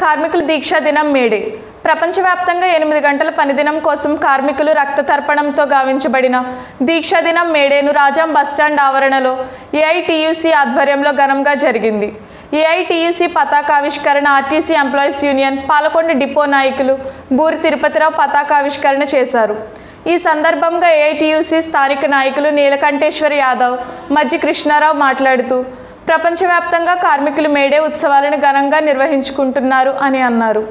కార్మికుల దీక్షా దినం మేడే. ప్రపంచవ్యాప్తంగా ఎనిమిది గంటల పనిదినం కోసం కార్మికులు రక్త తర్పణంతో గావించబడిన దీక్షా దినం మేడేను రాజాం బస్టాండ్ ఆవరణలో ఏఐటీయూసీ ఆధ్వర్యంలో ఘనంగా జరిగింది. AITUC పతాకావిష్కరణ RTC employees union Palakonda depot నాయకులు బూరి తిరుపతిరావు పతాకావిష్కరణ చేశారు. ఈ సందర్భంగా ఏఐటీయూసీ స్థానిక నాయకులు నీలకంఠేశ్వర్ యాదవ్ మజ్జి కృష్ణారావు మాట్లాడుతూ ప్రపంచవ్యాప్తంగా కార్మికులు మేడే ఉత్సవాలను ఘనంగా నిర్వహించుకుంటున్నారు అని అన్నారు